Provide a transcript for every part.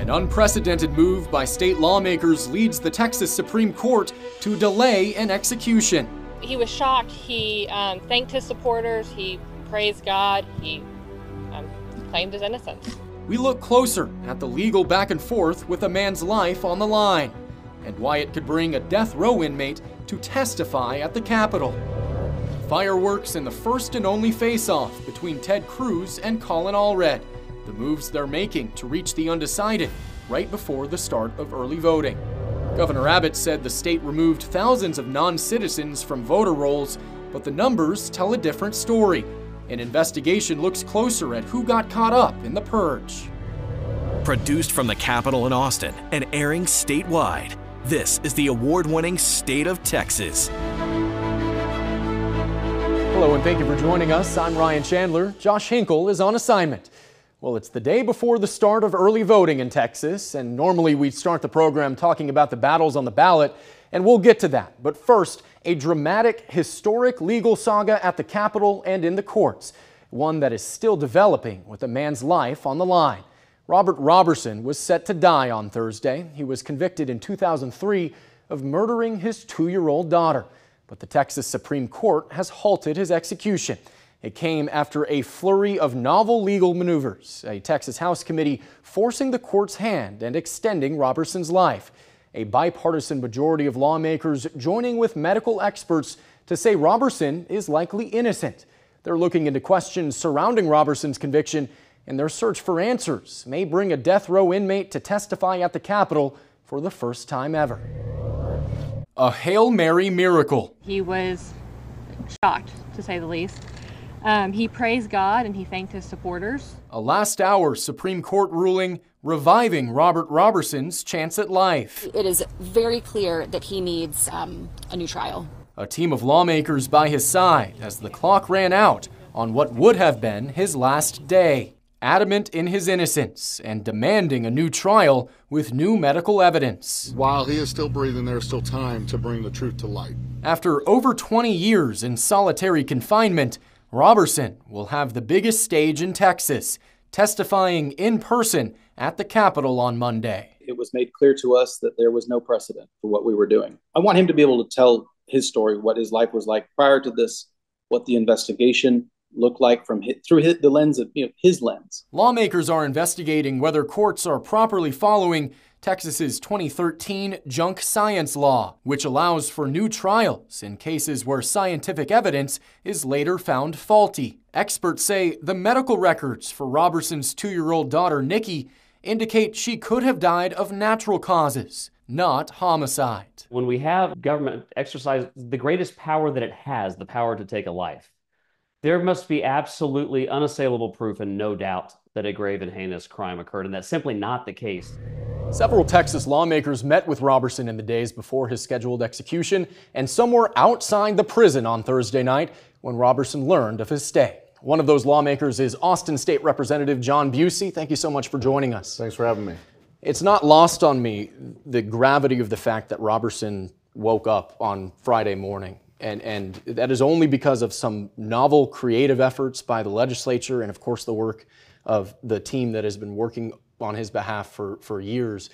An unprecedented move by state lawmakers leads the Texas Supreme Court to delay an execution. He was shocked. He um, thanked his supporters. He praised God. He um, claimed his innocence. We look closer at the legal back and forth with a man's life on the line and why it could bring a death row inmate to testify at the Capitol. Fireworks in the first and only face-off between Ted Cruz and Colin Allred, the moves they're making to reach the undecided right before the start of early voting. Governor Abbott said the state removed thousands of non-citizens from voter rolls, but the numbers tell a different story. An investigation looks closer at who got caught up in the purge. Produced from the Capitol in Austin and airing statewide, this is the award winning State of Texas. Hello, and thank you for joining us. I'm Ryan Chandler. Josh Hinkle is on assignment. Well, it's the day before the start of early voting in Texas, and normally we start the program talking about the battles on the ballot, and we'll get to that. But first, a dramatic, historic legal saga at the Capitol and in the courts, one that is still developing with a man's life on the line. Robert Roberson was set to die on Thursday. He was convicted in 2003 of murdering his two-year-old daughter, but the Texas Supreme Court has halted his execution. It came after a flurry of novel legal maneuvers, a Texas House committee forcing the court's hand and extending Roberson's life. A bipartisan majority of lawmakers joining with medical experts to say Roberson is likely innocent. They're looking into questions surrounding Roberson's conviction and their search for answers may bring a death row inmate to testify at the Capitol for the first time ever. A Hail Mary miracle. He was shocked, to say the least. Um, he praised God and he thanked his supporters. A last hour Supreme Court ruling reviving Robert Roberson's chance at life. It is very clear that he needs um, a new trial. A team of lawmakers by his side as the clock ran out on what would have been his last day adamant in his innocence and demanding a new trial with new medical evidence. While he is still breathing, there is still time to bring the truth to light. After over 20 years in solitary confinement, Roberson will have the biggest stage in Texas, testifying in person at the Capitol on Monday. It was made clear to us that there was no precedent for what we were doing. I want him to be able to tell his story, what his life was like prior to this, what the investigation looked like from his, through his, the lens of you know, his lens. Lawmakers are investigating whether courts are properly following Texas's 2013 junk science law, which allows for new trials in cases where scientific evidence is later found faulty. Experts say the medical records for Roberson's two-year-old daughter Nikki indicate she could have died of natural causes, not homicide. When we have government exercise the greatest power that it has, the power to take a life, there must be absolutely unassailable proof and no doubt that a grave and heinous crime occurred, and that's simply not the case. Several Texas lawmakers met with Roberson in the days before his scheduled execution, and some were outside the prison on Thursday night when Roberson learned of his stay. One of those lawmakers is Austin State Representative John Bucy. Thank you so much for joining us. Thanks for having me. It's not lost on me the gravity of the fact that Roberson woke up on Friday morning and, and that is only because of some novel creative efforts by the legislature and, of course, the work of the team that has been working on his behalf for, for years.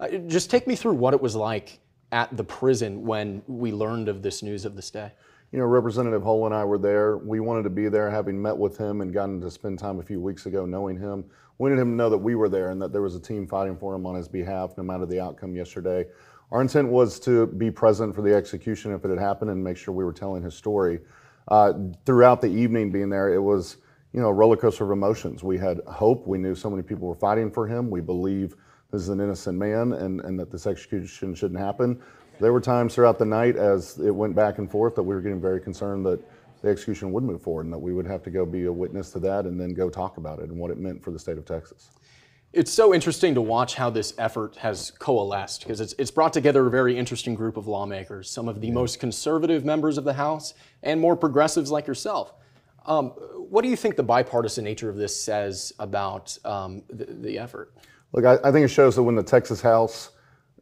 Uh, just take me through what it was like at the prison when we learned of this news of this day. You know, Representative Hull and I were there. We wanted to be there, having met with him and gotten to spend time a few weeks ago knowing him. We wanted him to know that we were there and that there was a team fighting for him on his behalf, no matter the outcome yesterday. Our intent was to be present for the execution if it had happened and make sure we were telling his story. Uh, throughout the evening being there, it was you know a roller coaster of emotions. We had hope. We knew so many people were fighting for him. We believe this is an innocent man and, and that this execution shouldn't happen. There were times throughout the night as it went back and forth that we were getting very concerned that the execution would move forward and that we would have to go be a witness to that and then go talk about it and what it meant for the state of Texas. It's so interesting to watch how this effort has coalesced because it's, it's brought together a very interesting group of lawmakers, some of the most conservative members of the House and more progressives like yourself. Um, what do you think the bipartisan nature of this says about um, the, the, effort? Look, I, I, think it shows that when the Texas House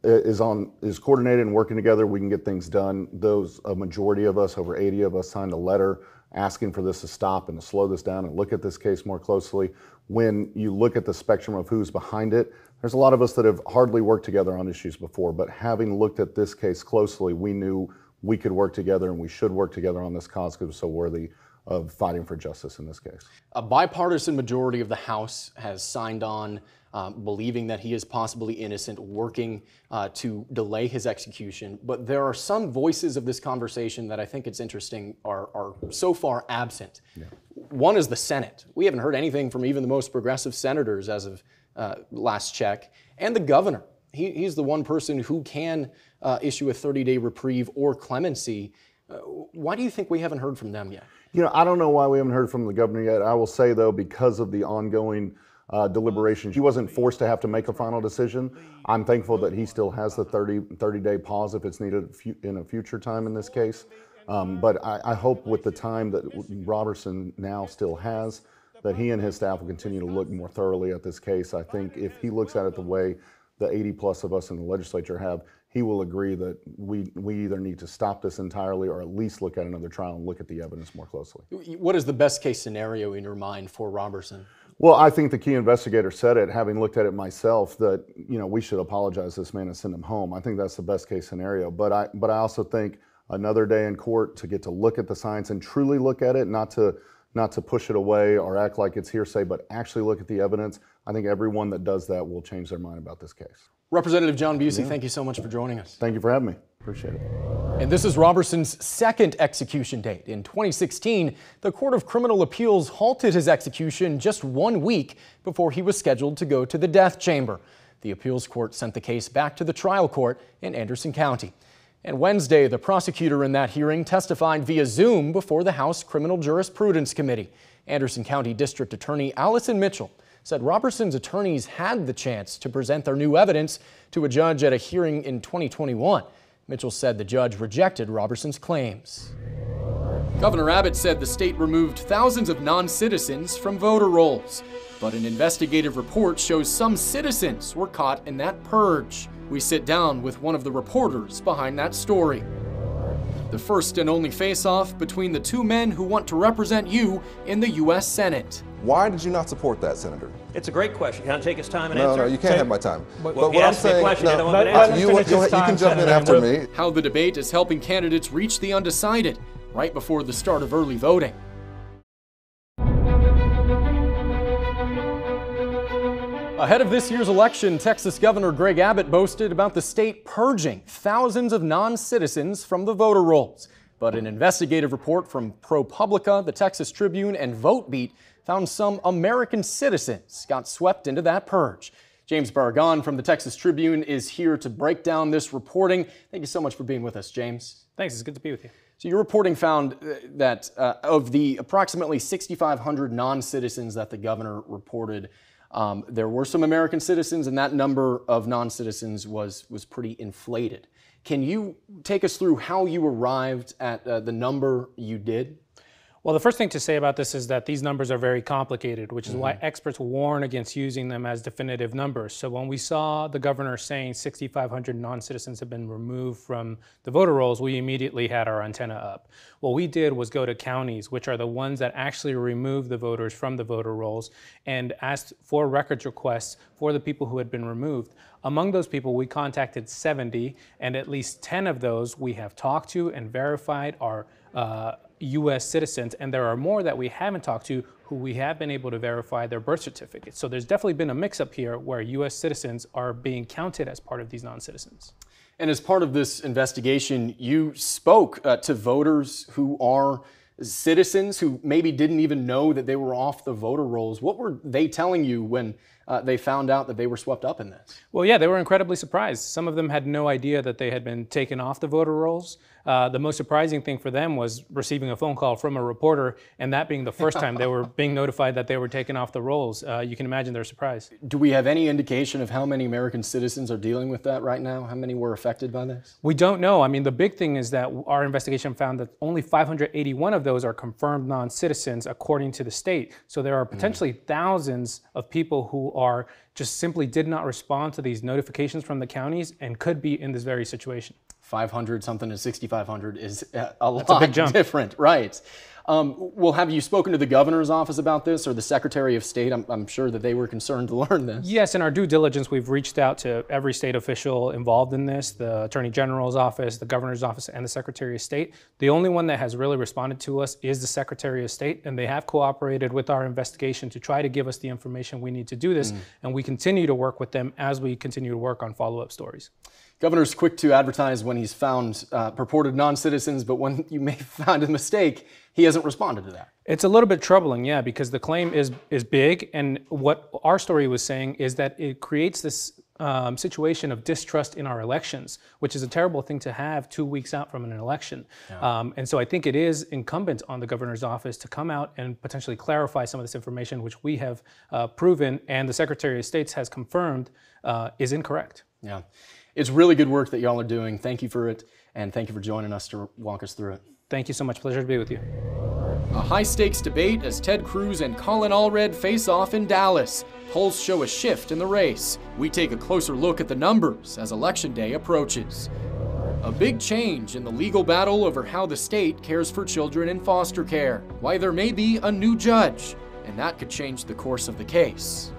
is on is coordinated and working together, we can get things done. Those a majority of us, over 80 of us, signed a letter asking for this to stop and to slow this down and look at this case more closely. When you look at the spectrum of who's behind it, there's a lot of us that have hardly worked together on issues before, but having looked at this case closely, we knew we could work together and we should work together on this cause because it was so worthy of fighting for justice in this case. A bipartisan majority of the House has signed on uh, believing that he is possibly innocent, working uh, to delay his execution. But there are some voices of this conversation that I think it's interesting are, are so far absent. Yeah. One is the Senate. We haven't heard anything from even the most progressive senators as of uh, last check, and the governor. He, he's the one person who can uh, issue a 30 day reprieve or clemency. Uh, why do you think we haven't heard from them yet? You know, I don't know why we haven't heard from the governor yet. I will say, though, because of the ongoing uh, deliberations, he wasn't forced to have to make a final decision. I'm thankful that he still has the 30, 30 day pause if it's needed in a future time in this case. Um, but I, I, hope with the time that Roberson now still has, that he and his staff will continue to look more thoroughly at this case. I think if he looks at it the way the 80 plus of us in the legislature have, he will agree that we, we either need to stop this entirely or at least look at another trial and look at the evidence more closely. What is the best case scenario in your mind for Roberson? Well, I think the key investigator said it, having looked at it myself, that you know we should apologize to this man and send him home. I think that's the best case scenario. But I but I also think another day in court to get to look at the science and truly look at it, not to not to push it away or act like it's hearsay, but actually look at the evidence. I think everyone that does that will change their mind about this case. Representative John Bucy, yeah. thank you so much for joining us. Thank you for having me. Appreciate it. And this is Roberson's second execution date. In 2016, the Court of Criminal Appeals halted his execution just one week before he was scheduled to go to the death chamber. The appeals court sent the case back to the trial court in Anderson County. And Wednesday, the prosecutor in that hearing testified via Zoom before the House Criminal Jurisprudence Committee. Anderson County District Attorney Allison Mitchell said Roberson's attorneys had the chance to present their new evidence to a judge at a hearing in 2021. Mitchell said the judge rejected Roberson's claims. Governor Abbott said the state removed thousands of non citizens from voter rolls, but an investigative report shows some citizens were caught in that purge. We sit down with one of the reporters behind that story. The first and only face off between the two men who want to represent you in the U.S. Senate. Why did you not support that, Senator? It's a great question. Can I take his time and no, answer? No, no, you can't have my time. But, but what I'm saying, no, but, you, you, you can jump in after me. How the debate is helping candidates reach the undecided right before the start of early voting. Ahead of this year's election, Texas Governor Greg Abbott boasted about the state purging thousands of non citizens from the voter rolls. But an investigative report from ProPublica, the Texas Tribune, and VoteBeat found some American citizens got swept into that purge. James Barragán from the Texas Tribune is here to break down this reporting. Thank you so much for being with us, James. Thanks. It's good to be with you. So, your reporting found uh, that uh, of the approximately 6,500 non citizens that the governor reported, um, there were some American citizens, and that number of non citizens was, was pretty inflated. Can you take us through how you arrived at uh, the number you did? Well, the first thing to say about this is that these numbers are very complicated, which is mm-hmm. why experts warn against using them as definitive numbers. So when we saw the governor saying 6,500 non-citizens have been removed from the voter rolls, we immediately had our antenna up. What we did was go to counties, which are the ones that actually remove the voters from the voter rolls, and asked for records requests for the people who had been removed. Among those people, we contacted 70, and at least 10 of those we have talked to and verified are uh, US citizens, and there are more that we haven't talked to who we have been able to verify their birth certificates. So there's definitely been a mix up here where US citizens are being counted as part of these non citizens. And as part of this investigation, you spoke uh, to voters who are citizens who maybe didn't even know that they were off the voter rolls. What were they telling you when uh, they found out that they were swept up in this? Well, yeah, they were incredibly surprised. Some of them had no idea that they had been taken off the voter rolls. Uh, the most surprising thing for them was receiving a phone call from a reporter, and that being the first time they were being notified that they were taken off the rolls. Uh, you can imagine their surprise. Do we have any indication of how many American citizens are dealing with that right now? How many were affected by this? We don't know. I mean, the big thing is that our investigation found that only 581 of those are confirmed non citizens according to the state. So there are mm. potentially mm. thousands of people who are just simply did not respond to these notifications from the counties and could be in this very situation. 500 something to 6,500 is a lot a different, right? Um, well, have you spoken to the governor's office about this or the Secretary of State? I'm, I'm, sure that they were concerned to learn this. Yes, in our due diligence, we've reached out to every state official involved in this the Attorney General's office, the governor's office, and the Secretary of State. The only one that has really responded to us is the Secretary of State, and they have cooperated with our investigation to try to give us the information we need to do this. Mm. And we continue to work with them as we continue to work on follow up stories. Governor's quick to advertise when he's found uh, purported non citizens, but when you may found a mistake, he hasn't responded to that. It's a little bit troubling, yeah, because the claim is is big, and what our story was saying is that it creates this um, situation of distrust in our elections, which is a terrible thing to have two weeks out from an election. Yeah. Um, and so I think it is incumbent on the governor's office to come out and potentially clarify some of this information, which we have uh, proven and the Secretary of State has confirmed uh, is incorrect. Yeah. It's really good work that y'all are doing. Thank you for it, and thank you for joining us to walk us through it. Thank you so much. Pleasure to be with you. A high stakes debate as Ted Cruz and Colin Allred face off in Dallas. Polls show a shift in the race. We take a closer look at the numbers as Election Day approaches. A big change in the legal battle over how the state cares for children in foster care. Why there may be a new judge, and that could change the course of the case.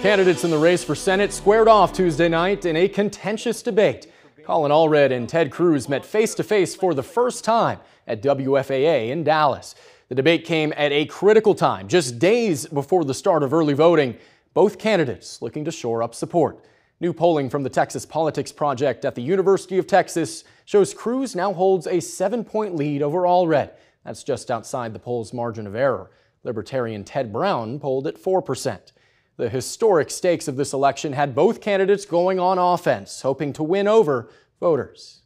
Candidates in the race for Senate squared off Tuesday night in a contentious debate. Colin Allred and Ted Cruz met face to face for the first time at WFAA in Dallas. The debate came at a critical time, just days before the start of early voting. Both candidates looking to shore up support. New polling from the Texas Politics Project at the University of Texas shows Cruz now holds a seven point lead over Allred. That's just outside the poll's margin of error. Libertarian Ted Brown polled at 4%. The historic stakes of this election had both candidates going on offense, hoping to win over voters.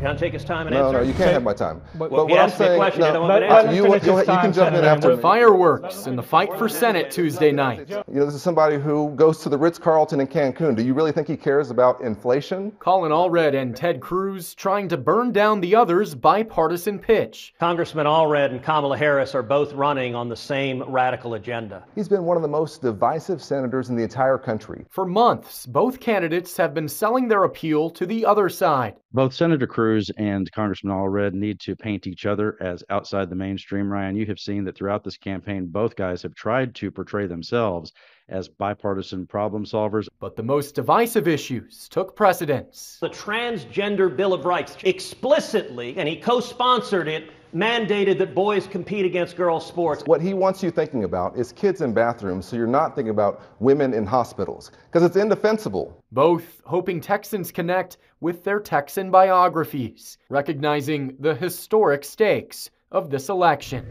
Can I take his time and no, answer? No, you can't have my time. But, but what I'm saying, question, no, but, you, you, you, you can jump in after me. Fireworks in the fight for Senate Tuesday night. You know, this is somebody who goes to the Ritz-Carlton in Cancun. Do you really think he cares about inflation? Colin Allred and Ted Cruz trying to burn down the other's bipartisan pitch. Congressman Allred and Kamala Harris are both running on the same radical agenda. He's been one of the most divisive senators in the entire country. For months, both candidates have been selling their appeal to the other side. Both Senator Cruz and Congressman Allred need to paint each other as outside the mainstream. Ryan, you have seen that throughout this campaign, both guys have tried to portray themselves as bipartisan problem solvers. But the most divisive issues took precedence. The Transgender Bill of Rights explicitly, and he co sponsored it, mandated that boys compete against girls' sports. What he wants you thinking about is kids in bathrooms, so you're not thinking about women in hospitals, because it's indefensible. Both hoping Texans connect with their Texan biographies, recognizing the historic stakes of this election.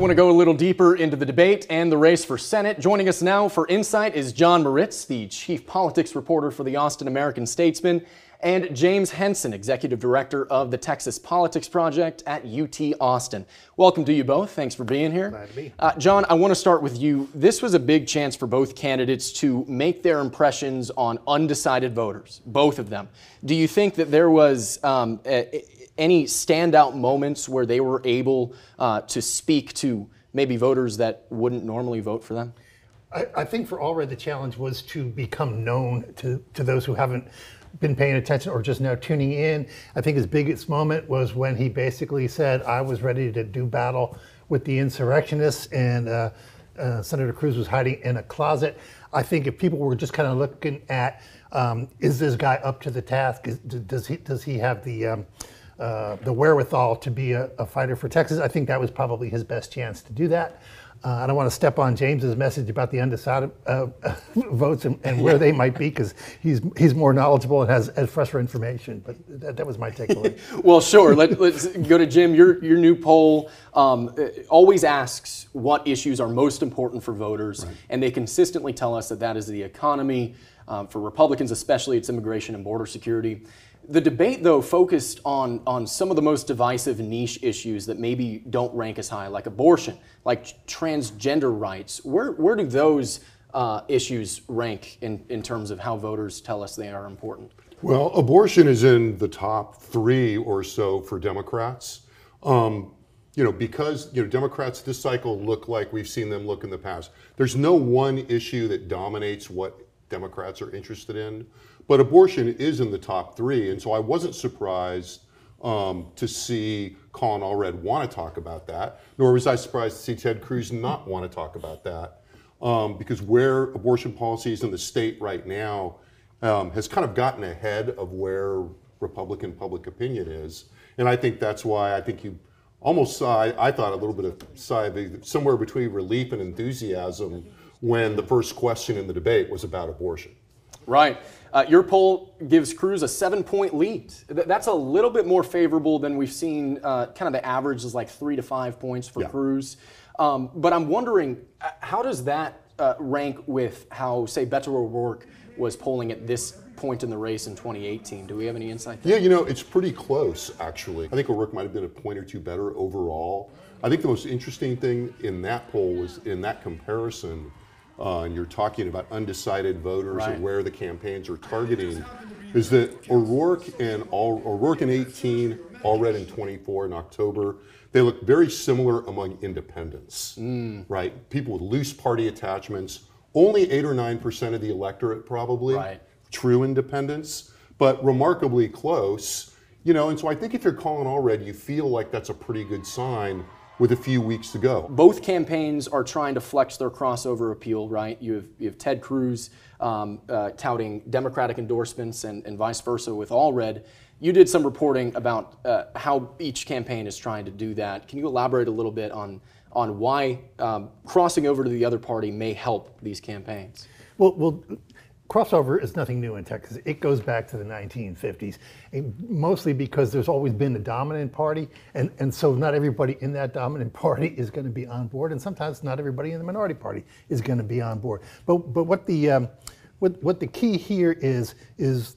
Want to go a little deeper into the debate and the race for Senate. Joining us now for insight is John Moritz, the chief politics reporter for the Austin American Statesman and James Henson, Executive Director of the Texas Politics Project at UT Austin. Welcome to you both. Thanks for being here. Glad to be. Uh, John, I want to start with you. This was a big chance for both candidates to make their impressions on undecided voters, both of them. Do you think that there was um, a, any standout moments where they were able uh, to speak to maybe voters that wouldn't normally vote for them? I, I think for Allred, the challenge was to become known to, to those who haven't been paying attention or just now tuning in. I think his biggest moment was when he basically said, I was ready to do battle with the insurrectionists, and uh, uh, Senator Cruz was hiding in a closet. I think if people were just kind of looking at, um, is this guy up to the task? Is, does he does he have the um, uh, the wherewithal to be a, a, fighter for Texas? I think that was probably his best chance to do that. Uh, I don't want to step on James's message about the undecided uh, votes and, and, where they might be because he's he's more knowledgeable and has, has fresher information. But that, that was my takeaway. well, sure. Let, us go to Jim. Your your new poll um, always asks what issues are most important for voters, right. and they consistently tell us that that is the economy. Um, for Republicans, especially, it's immigration and border security. The debate, though, focused on, on some of the most divisive niche issues that maybe don't rank as high, like abortion, like transgender rights. Where, where do those uh, issues rank in, in terms of how voters tell us they are important? Well, abortion is in the top three or so for Democrats. Um, you know, because you know Democrats this cycle look like we've seen them look in the past. There's no one issue that dominates what Democrats are interested in. But abortion is in the top three, and so I wasn't surprised um, to see Colin Allred want to talk about that, nor was I surprised to see Ted Cruz not want to talk about that, um, because where abortion policy is in the state right now um, has kind of gotten ahead of where Republican public opinion is, and I think that's why I think you almost saw, I, thought a little bit of sigh somewhere between relief and enthusiasm when the first question in the debate was about abortion. Right. Uh, your poll gives Cruz a seven point lead. Th- that's a little bit more favorable than we've seen. Uh, kind of the average is like three to five points for Yeah. Cruz. Um, but I'm wondering, uh, how does that uh, rank with how, say, Beto O'Rourke was polling at this point in the race in 2018? Do we have any insight there? Yeah, you know, it's pretty close, actually. I think O'Rourke might have been a point or two better overall. I think the most interesting thing in that poll was in that comparison, uh, and you're talking about undecided voters Right. and where the campaigns are targeting, is that O'Rourke and all, O'Rourke in 18, Allred in 24 in October, they look very similar among independents, Mm. right? People with loose party attachments, only eight or nine percent of the electorate probably Right. true independents, but remarkably close. You know, and so I think if you're Colin Allred, you feel like that's a pretty good sign with a few weeks to go. Both campaigns are trying to flex their crossover appeal, right? You have, you have Ted Cruz um, uh, touting Democratic endorsements and, and vice versa with Allred. You did some reporting about uh, how each campaign is trying to do that. Can you elaborate a little bit on, on why um, crossing over to the other party may help these campaigns? Well, well, crossover is nothing new in Texas. It goes back to the 1950s, mostly because there's always been a dominant party, and, and so not everybody in that dominant party is going to be on board, and sometimes not everybody in the minority party is going to be on board. But but what the um, what what the key here is is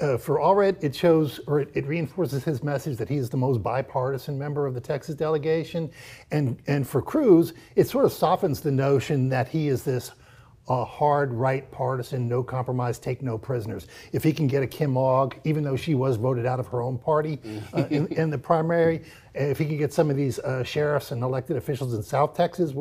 uh, for Allred, it shows or it, it reinforces his message that he is the most bipartisan member of the Texas delegation, and and for Cruz, it sort of softens the notion that he is this uh, hard right partisan, no compromise, take no prisoners. If he can get a Kim Ogg, even though she was voted out of her own party uh, in, in the primary, if he can get some of these uh, sheriffs and elected officials in South Texas,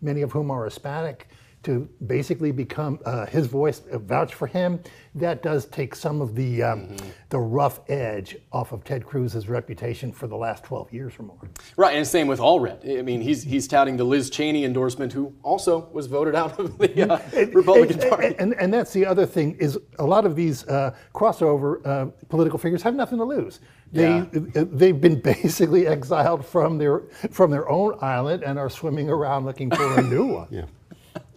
many of whom are Hispanic, to basically become uh, his voice, uh, vouch for him, that does take some of the um, the rough edge off of Ted Cruz's reputation for the last 12 years or more. Right, and same with Allred. I mean, he's he's touting the Liz Cheney endorsement, who also was voted out of the uh, Republican and, Party. And, and that's the other thing is a lot of these uh, crossover uh, political figures have nothing to lose. They Yeah. they've been basically exiled from their from their own island and are swimming around looking for a new one. Yeah.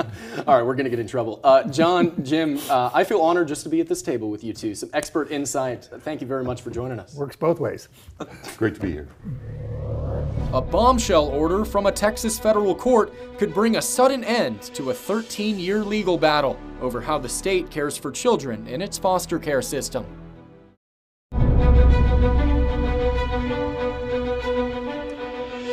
All right, we're going to get in trouble. Uh, John, Jim, uh, I feel honored just to be at this table with you two. Some expert insight. Thank you very much for joining us. Works both ways. Great to be here. A bombshell order from a Texas federal court could bring a sudden end to a 13 year legal battle over how the state cares for children in its foster care system.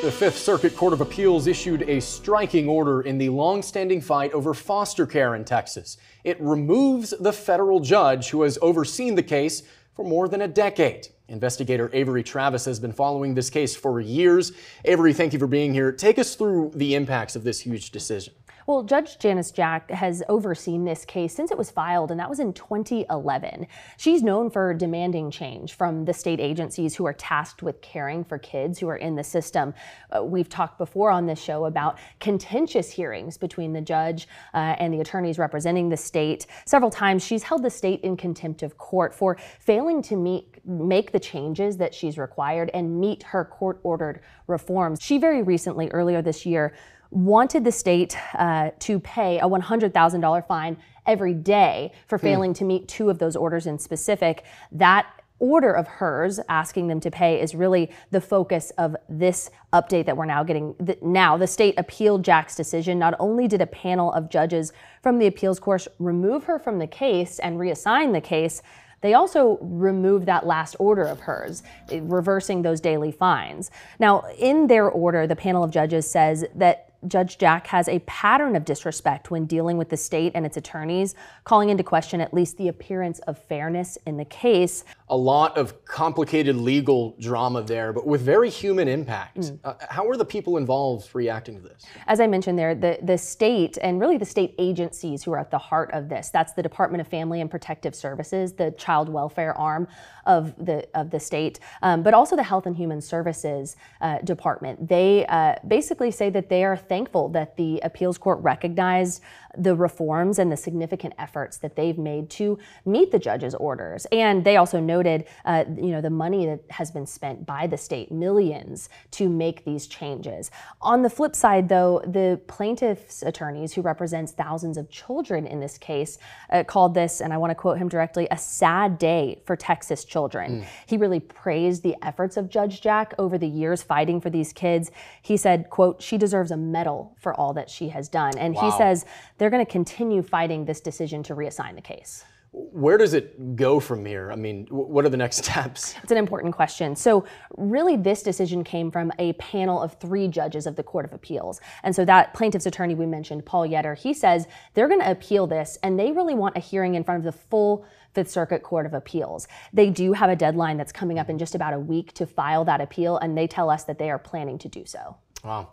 The Fifth Circuit Court of Appeals issued a striking order in the long-standing fight over foster care in Texas. It removes the federal judge who has overseen the case for more than a decade. Investigator Avery Travis has been following this case for years. Avery, thank you for being here. Take us through the impacts of this huge decision. Well, Judge Janis Jack has overseen this case since it was filed, and that was in 2011. She's known for demanding change from the state agencies who are tasked with caring for kids who are in the system. Uh, we've talked before on this show about contentious hearings between the judge uh, and the attorneys representing the state. Several times she's held the state in contempt of court for failing to meet make the changes that she's required and meet her court ordered reforms. She very recently, earlier this year, wanted the state uh, to pay a $100,000 fine every day for Hmm. failing to meet two of those orders in specific. That order of hers asking them to pay is really the focus of this update that we're now getting now the state appealed jack's decision not only did a panel of judges from the appeals court remove her from the case and reassign the case they also removed that last order of hers, reversing those daily fines. Now, in their order, the panel of judges says that Judge Jack has a pattern of disrespect when dealing with the state and its attorneys, calling into question at least the appearance of fairness in the case. A lot of complicated legal drama there, but with very human impact. Mm. Uh, how are the people involved reacting to this? As I mentioned there, the, the state and really the state agencies who are at the heart of this that's the Department of Family and Protective Services, the child welfare arm of the, of the state, um, but also the Health and Human Services uh, Department. They uh, basically say that they are thankful that the appeals court recognized the reforms and the significant efforts that they've made to meet the judge's orders. And they also noted, uh, you know, the money that has been spent by the state, millions, to make these changes. On the flip side, though, the plaintiff's attorneys, who represents thousands of children in this case, uh, called this, and I want to quote him directly, a sad day for Texas children. Mm. He really praised the efforts of Judge Jack over the years fighting for these kids. He said, quote, she deserves a medal for all that she has done. And wow. he says they're going to continue fighting this decision to reassign the case. Where does it go from here? I mean, what are the next steps? It's an important question. So, really, this decision came from a panel of three judges of the Court of Appeals. And so, that plaintiff's attorney we mentioned, Paul Yetter, he says they're going to appeal this and they really want a hearing in front of the full Fifth Circuit Court of Appeals. They do have a deadline that's coming up in just about a week to file that appeal, and they tell us that they are planning to do so. Wow.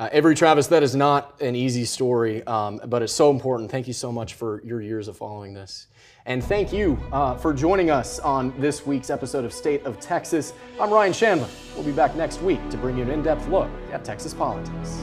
Uh, Avery Travis, that is not an easy story, um, but it's so important. Thank you so much for your years of following this. And thank you uh, for joining us on this week's episode of State of Texas. I'm Ryan Chandler. We'll be back next week to bring you an in depth look at Texas politics.